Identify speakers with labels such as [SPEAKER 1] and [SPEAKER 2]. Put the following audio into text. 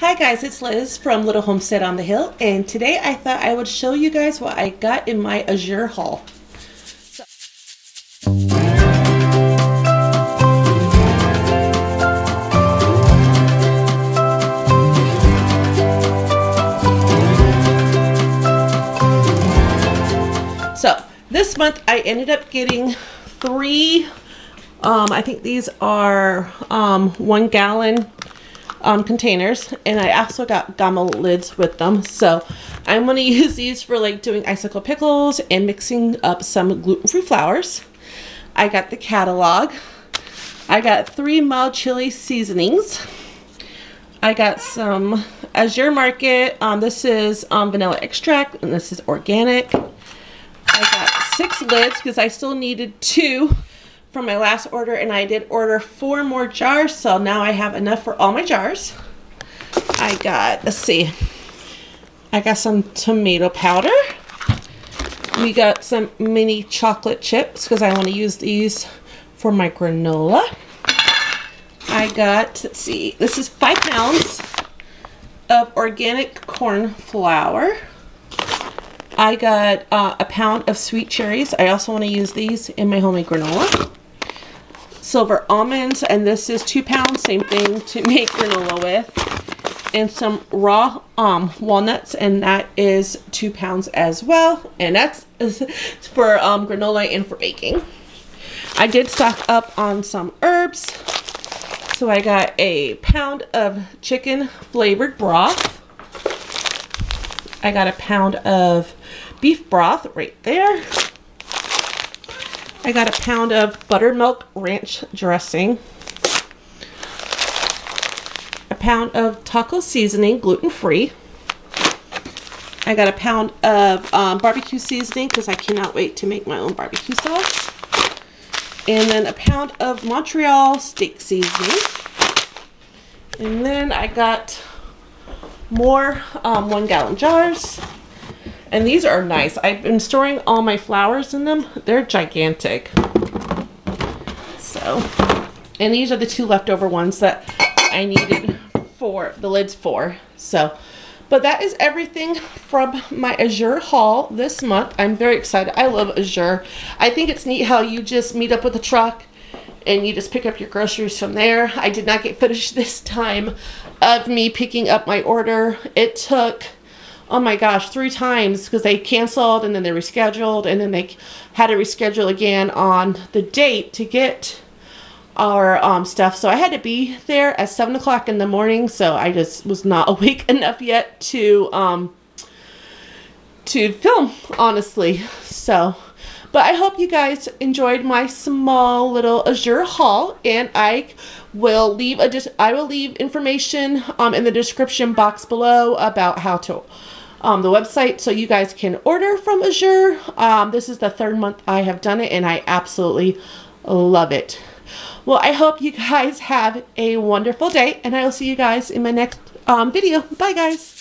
[SPEAKER 1] Hi guys, it's Liz from Little Homestead on the Hill and today I thought I would show you guys what I got in my Azure haul. So this month I ended up getting three, um, I think these are um, one gallon um, containers and I also got gamma lids with them. So I'm going to use these for like doing icicle pickles and mixing up some gluten-free flours. I got the catalog. I got three mild chili seasonings. I got some Azure Market. Um, this is um, vanilla extract and this is organic. I got six lids because I still needed two from my last order and I did order four more jars so now I have enough for all my jars. I got, let's see, I got some tomato powder. We got some mini chocolate chips because I want to use these for my granola. I got, let's see, this is five pounds of organic corn flour. I got uh, a pound of sweet cherries. I also want to use these in my homemade granola. Silver almonds, and this is two pounds, same thing to make granola with. And some raw um, walnuts, and that is two pounds as well. And that's for um, granola and for baking. I did stock up on some herbs. So I got a pound of chicken flavored broth. I got a pound of beef broth right there. I got a pound of buttermilk ranch dressing. A pound of taco seasoning, gluten-free. I got a pound of um, barbecue seasoning because I cannot wait to make my own barbecue sauce. And then a pound of Montreal steak seasoning. And then I got more um, one gallon jars. And these are nice. I've been storing all my flours in them. They're gigantic. So, and these are the two leftover ones that I needed for the lids for. So, but that is everything from my Azure haul this month. I'm very excited. I love Azure. I think it's neat how you just meet up with a truck and you just pick up your groceries from there. I did not get finished this time of me picking up my order. It took, oh my gosh, three times because they canceled and then they rescheduled and then they had to reschedule again on the date to get our um, stuff. So I had to be there at 7 o'clock in the morning. So I just was not awake enough yet to, um, to film, honestly. So but I hope you guys enjoyed my small little Azure haul, and I will leave a I will leave information um, in the description box below about how to um, the website so you guys can order from Azure. Um, this is the third month I have done it, and I absolutely love it. Well, I hope you guys have a wonderful day, and I will see you guys in my next um, video. Bye, guys.